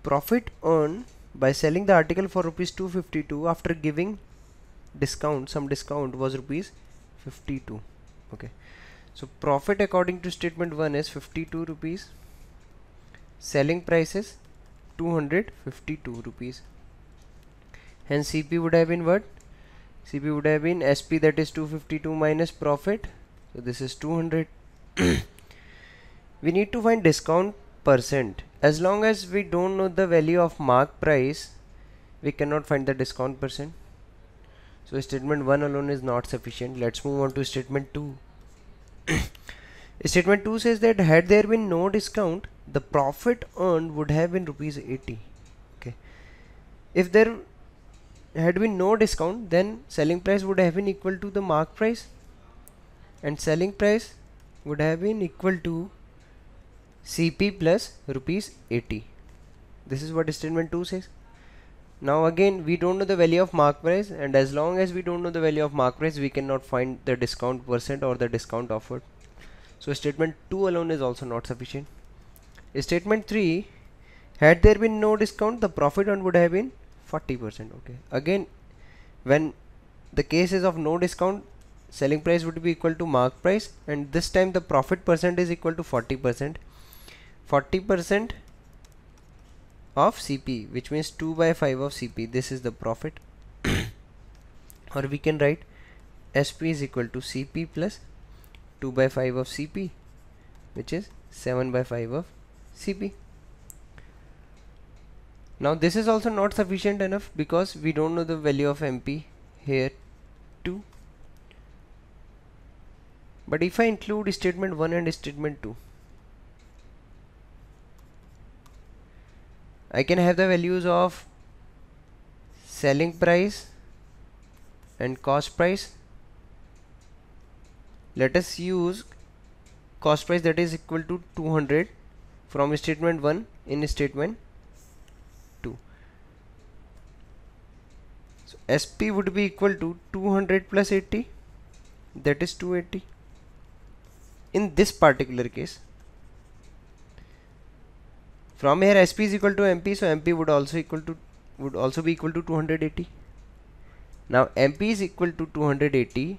profit earned by selling the article for rupees 252 after giving discount some discount was rupees 52 okay. So profit according to statement 1 is 52 rupees selling price is 252 rupees. Hence CP would have been what? CP would have been SP that is 252 minus profit. So this is 200 [COUGHS] we need to find discount percent. As long as we don't know the value of mark price we cannot find the discount percent so statement 1 alone is not sufficient let's move on to statement 2 [COUGHS] statement 2 says that had there been no discount the profit earned would have been rupees 80 okay. If there had been no discount then selling price would have been equal to the mark price and selling price would have been equal to CP plus rupees 80 this is what statement 2 says now again we don't know the value of mark price and as long as we don't know the value of mark price we cannot find the discount percent or the discount offered. So statement 2 alone is also not sufficient. Statement 3 had there been no discount the profit on would have been 40% okay. Again when the case is of no discount selling price would be equal to mark price and this time the profit percent is equal to 40% 40% of CP which means 2 by 5 of CP this is the profit [COUGHS] or we can write SP is equal to CP plus 2 by 5 of CP which is 7 by 5 of CP. Now this is also not sufficient enough because we don't know the value of MP here too. But if I include statement 1 and statement 2 I can have the values of selling price and cost price. Let us use cost price that is equal to 200 from statement 1 in statement 2 so SP would be equal to 200 plus 80 that is 280 in this particular case from here SP is equal to MP so MP would also equal to would also be equal to 280 now MP is equal to 280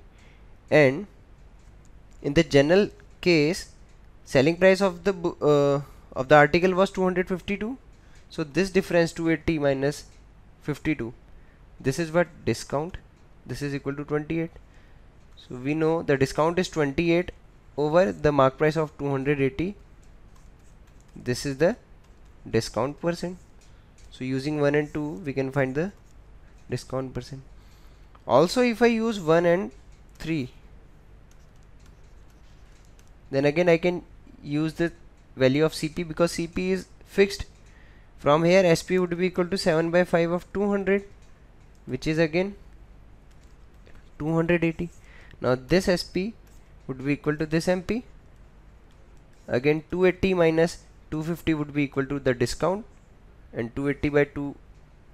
and in the general case selling price of the uh, of the article was 252 so this difference 280 minus 52 this is what discount this is equal to 28 so we know the discount is 28 over the mark price of 280 this is the discount percent. So using 1 and 2 we can find the discount percent. Also if I use 1 and 3 then again I can use the value of CP because CP is fixed. From here SP would be equal to 7 by 5 of 200 which is again 280 now this SP would be equal to this MP again 280 minus 250 would be equal to the discount and 280 by 2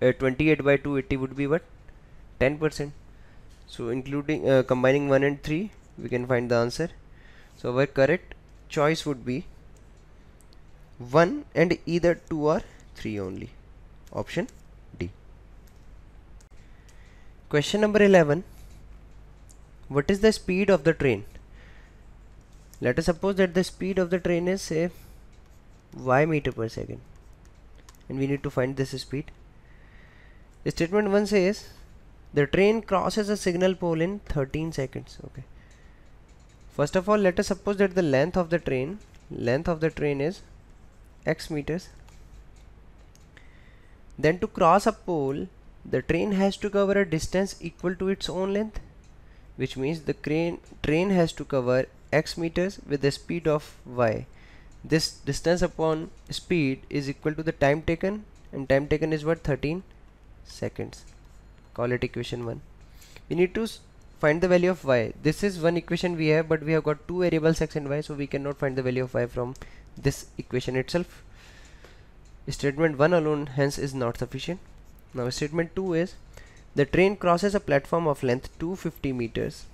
uh, 28 by 280 would be what? 10 percent. So including uh, combining 1 and 3 we can find the answer. So our correct choice would be 1 and either 2 or 3 only. Option D. Question number 11 what is the speed of the train? Let us suppose that the speed of the train is say y meter per second. And we need to find this speed. The statement 1 says the train crosses a signal pole in 13 seconds. Okay. First of all let us suppose that the length of the train length of the train is x meters. Then to cross a pole the train has to cover a distance equal to its own length which means the crane, train has to cover x meters with a speed of y this distance upon speed is equal to the time taken and time taken is what? 13 seconds. Call it equation 1 we need to find the value of y. This is one equation we have but we have got two variables x and y so we cannot find the value of y from this equation itself. Statement 1 alone hence is not sufficient. Now statement 2 is the train crosses a platform of length 250 meters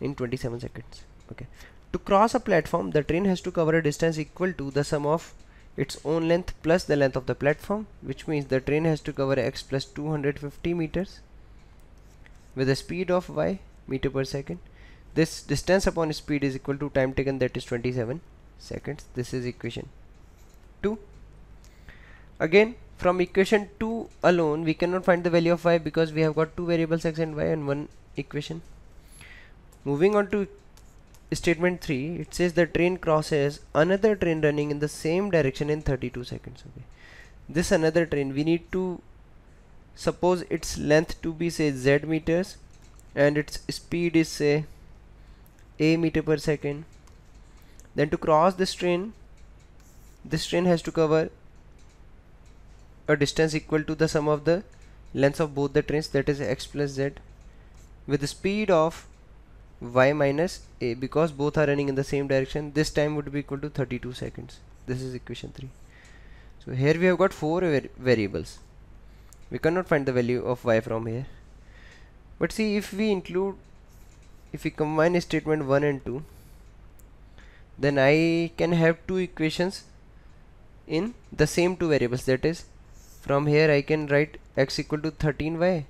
in 27 seconds. Okay to cross a platform the train has to cover a distance equal to the sum of its own length plus the length of the platform which means the train has to cover x plus 250 meters with a speed of y meter per second. This distance upon speed is equal to time taken that is 27 seconds. This is equation 2 again from equation 2 alone we cannot find the value of y because we have got two variables x and y and one equation. Moving on to statement 3 it says the train crosses another train running in the same direction in 32 seconds okay? This another train we need to suppose its length to be say z meters and its speed is say a meter per second. Then to cross this train this train has to cover a distance equal to the sum of the lengths of both the trains that is x plus z with the speed of y minus a because both are running in the same direction this time would be equal to 32 seconds. This is equation 3 so here we have got four var variables. We cannot find the value of y from here. But see if we include if we combine statement 1 and 2 then I can have two equations in the same two variables. That is from here I can write x equal to 13y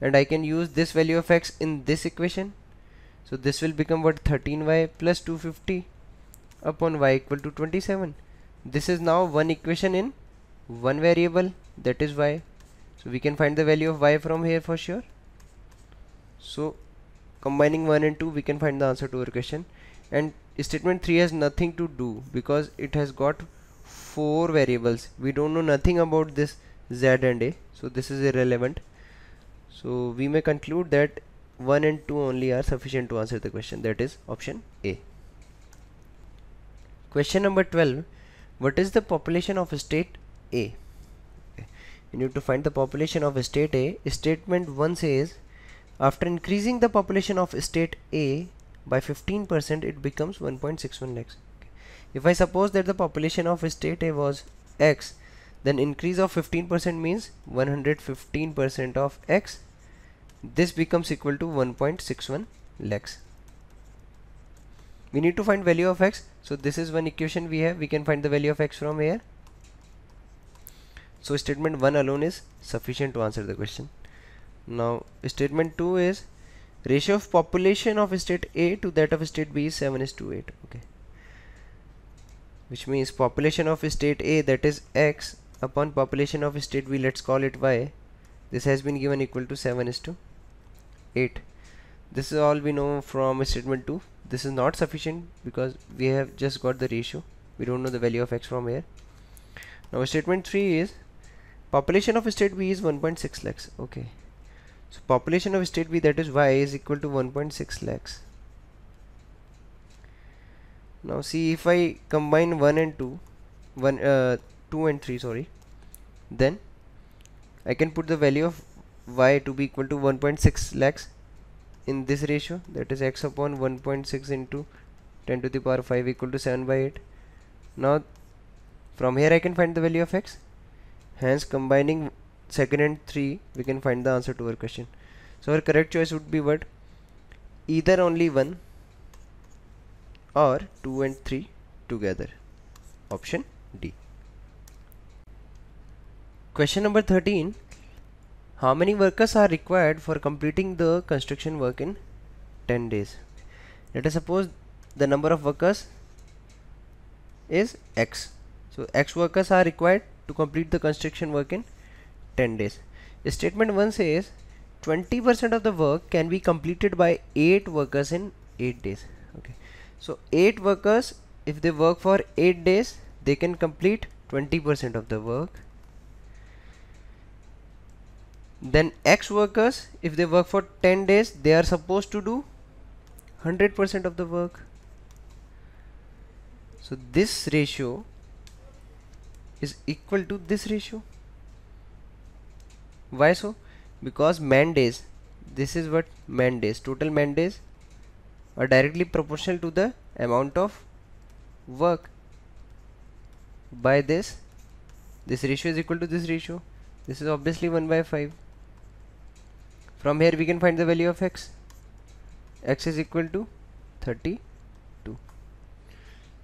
and I can use this value of x in this equation so this will become what 13y plus 250 upon y equal to 27 this is now one equation in one variable that is y. So we can find the value of y from here for sure. So combining 1 and 2 we can find the answer to our question. And statement 3 has nothing to do because it has got four variables. We don't know nothing about this z and a. So this is irrelevant. So we may conclude that 1 and 2 only are sufficient to answer the question that is option A. Question number 12 What is the population of state A? You need to find the population of state A. Statement 1 says after increasing the population of state A by 15% it becomes 1.61 lakhs. If I suppose that the population of state A was X then increase of 15% means 115% of X this becomes equal to 1.61 lakhs. We need to find value of x. So this is one equation we have. We can find the value of x from here. So statement 1 alone is sufficient to answer the question. Now statement 2 is ratio of population of state A to that of state B is 7 is to 8 okay. Which means population of state A that is x upon population of state B let's call it y. This has been given equal to 7 is to 8 this is all we know from statement 2 this is not sufficient because we have just got the ratio. We don't know the value of x from here. Now statement 3 is population of state B is 1.6 lakhs. Okay. So population of state B that is y is equal to 1.6 lakhs. Now see if I combine 1 and 2 1 uh, 2 and 3 sorry then I can put the value of y to be equal to 1.6 lakhs in this ratio that is x upon 1.6 into 10 to the power 5 equal to 7 by 8 now from here I can find the value of x. Hence combining second and 3 we can find the answer to our question. So our correct choice would be what? Either only 1 or 2 and 3 together. Option D. Question number 13 how many workers are required for completing the construction work in 10 days? Let us suppose the number of workers is x. So x workers are required to complete the construction work in 10 days. Statement 1 says 20% of the work can be completed by 8 workers in 8 days. Okay. So 8 workers if they work for 8 days they can complete 20% of the work then X workers if they work for 10 days they are supposed to do 100% of the work. So this ratio is equal to this ratio. Why so? Because man days this is what man days total man days are directly proportional to the amount of work. By this this ratio is equal to this ratio. This is obviously 1 by 5 from here we can find the value of x. X is equal to 32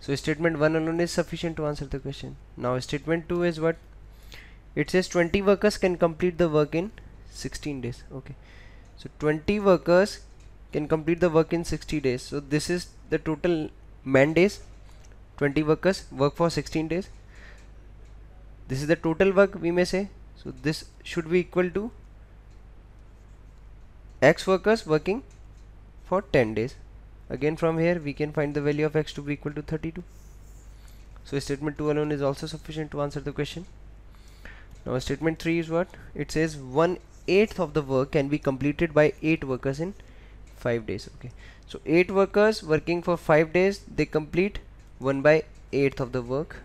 so statement 1 alone is sufficient to answer the question. Now statement 2 is what? It says 20 workers can complete the work in 16 days. Okay. So 20 workers can complete the work in 60 days. So this is the total man days. 20 workers work for 16 days. This is the total work we may say. So this should be equal to x workers working for 10 days. Again from here we can find the value of x to be equal to 32 so statement 2 alone is also sufficient to answer the question. Now statement 3 is what? It says 1 eighth of the work can be completed by 8 workers in 5 days okay? So 8 workers working for 5 days they complete 1 by 8th of the work.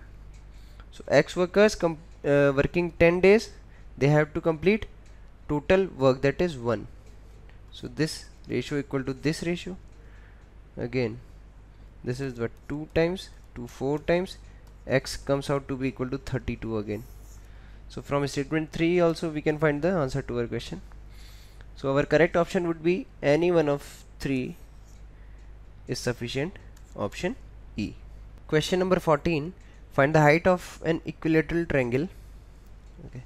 So x workers uh, working 10 days they have to complete total work that is 1 so this ratio equal to this ratio. Again this is what 2 times 2 4 times x comes out to be equal to 32 again. So from statement 3 also we can find the answer to our question. So our correct option would be any one of 3 is sufficient. Option E. Question number 14 find the height of an equilateral triangle. Okay.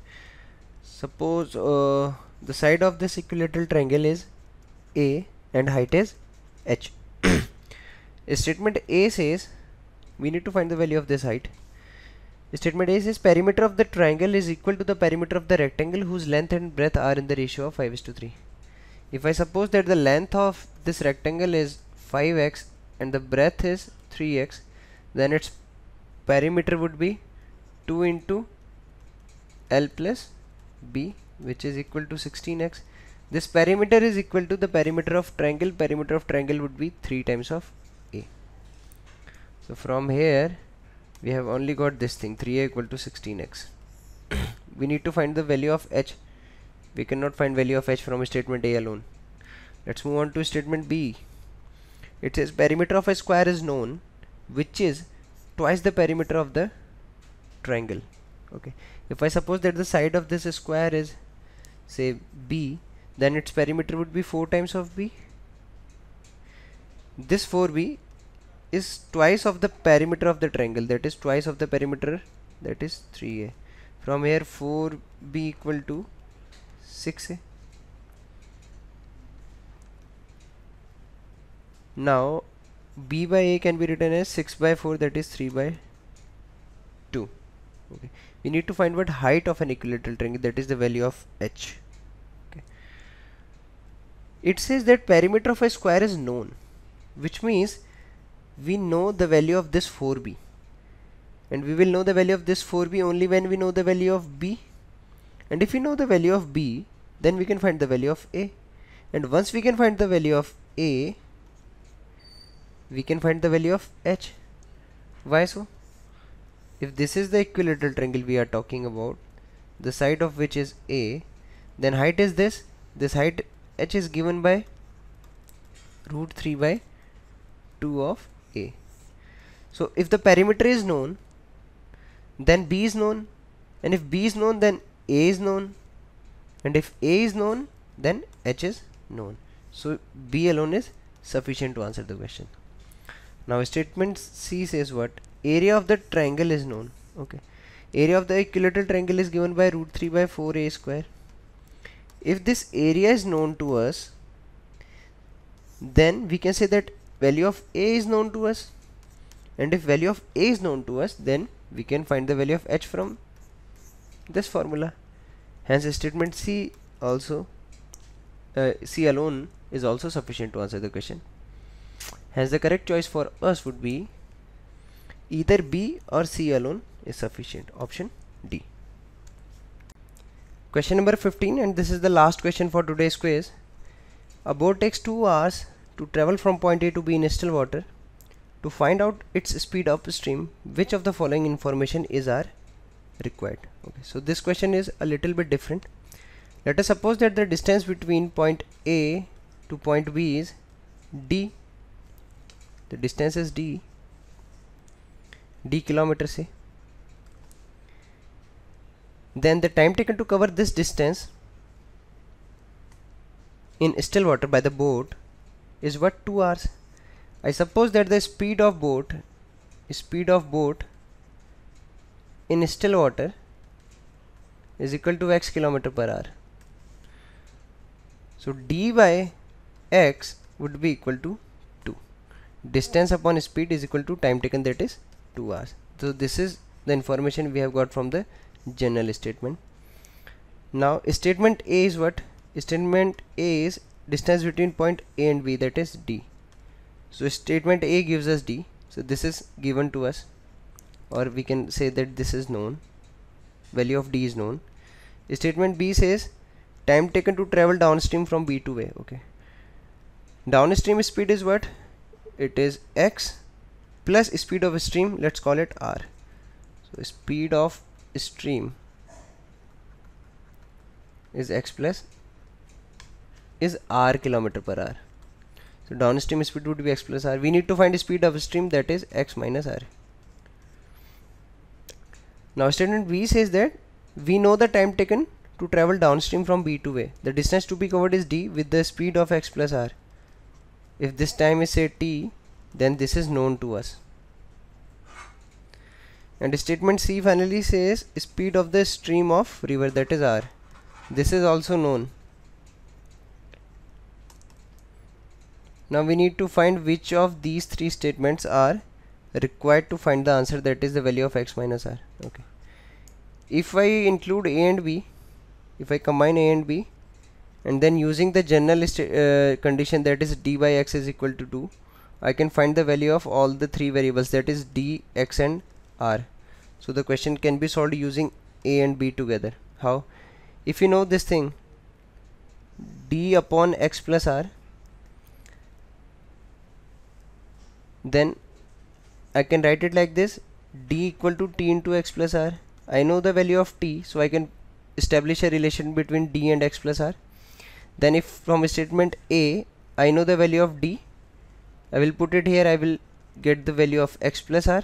Suppose uh, the side of this equilateral triangle is A and height is H statement A says we need to find the value of this height Statement A says perimeter of the triangle is equal to the perimeter of the rectangle whose length and breadth are in the ratio of 5 is to 3. If I suppose that the length of this rectangle is 5x and the breadth is 3x then its perimeter would be 2 into L plus B which is equal to 16x. This perimeter is equal to the perimeter of triangle. Perimeter of triangle would be 3 times of A. So from here we have only got this thing. 3a equal to 16x [COUGHS] we need to find the value of h. We cannot find value of h from statement a alone. Let's move on to statement b. It says perimeter of a square is known which is twice the perimeter of the triangle. Okay. If I suppose that the side of this square is say b then its perimeter would be 4 times of b. This 4b is twice of the perimeter of the triangle that is twice of the perimeter that is 3a from here 4b equal to 6a now b by a can be written as 6 by 4 that is 3 by 2 okay. We need to find what height of an equilateral triangle that is the value of h it says that perimeter of a square is known which means we know the value of this 4b and we will know the value of this 4b only when we know the value of b. And if we know the value of b then we can find the value of a. And once we can find the value of a we can find the value of h. Why so? If this is the equilateral triangle we are talking about the side of which is a then height is this. This height h is given by root 3 by 2 of a. So if the perimeter is known, then B is known, and if B is known, then A is known, and if A is known, then H is known. So B alone is sufficient to answer the question. Now statement C says what? Area of the triangle is known. Okay. Area of the equilateral triangle is given by root 3 by 4a square. If this area is known to us, then we can say that value of a is known to us. And if value of a is known to us then we can find the value of h from this formula. Hence statement c also uh, c alone is also sufficient to answer the question. Hence the correct choice for us would be either b or c alone is sufficient. Option d question number 15 and this is the last question for today's quiz. A boat takes 2 hours to travel from point A to B in still water. To find out its speed upstream which of the following information is are required? Okay so this question is a little bit different. Let us suppose that the distance between point A to point B is D. The distance is D. D kilometer say then the time taken to cover this distance in still water by the boat is what? 2 hours. I suppose that the speed of boat speed of boat in still water is equal to x kilometer per hour. So d by x would be equal to 2 distance upon speed is equal to time taken that is 2 hours. So this is the information we have got from the general statement. Now statement a is what? Statement a is distance between point a and b that is d. So statement a gives us d. So this is given to us or we can say that this is known. Value of d is known. Statement b says time taken to travel downstream from b to a okay. Downstream speed is what? It is x plus speed of stream let's call it r. So speed of stream is x plus is r kilometer per hour. So downstream speed would be x plus r. We need to find the speed of stream that is x minus r. Now statement b says that we know the time taken to travel downstream from b to a. The distance to be covered is d with the speed of x plus r. If this time is say t then this is known to us and statement C finally says speed of the stream of river that is R. This is also known. Now we need to find which of these three statements are required to find the answer that is the value of x minus r. Okay. If I include a and b if I combine a and b and then using the general uh, condition that is d by x is equal to 2 I can find the value of all the three variables that is d, x and r. So the question can be solved using a and b together. How? If you know this thing d upon x plus r then I can write it like this d equal to t into x plus r. I know the value of t so I can establish a relation between d and x plus r. Then if from statement a I know the value of d I will put it here I will get the value of x plus r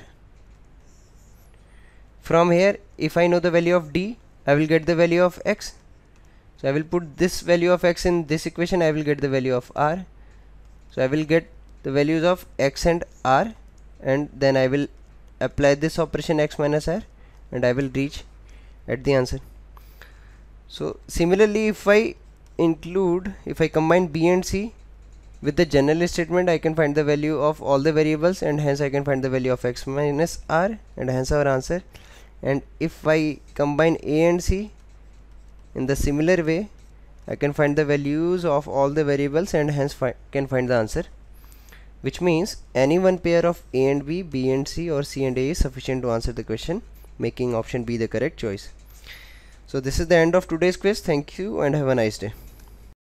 from here if I know the value of d I will get the value of x. So I will put this value of x in this equation I will get the value of r. So I will get the values of x and r and then I will apply this operation x minus r and I will reach at the answer. So similarly if I include if I combine b and c with the general statement I can find the value of all the variables and hence I can find the value of x minus r and hence our answer and if I combine a and c in the similar way I can find the values of all the variables and hence fi can find the answer. Which means any one pair of a and b b and c or c and a is sufficient to answer the question making option b the correct choice. So this is the end of today's quiz. Thank you and have a nice day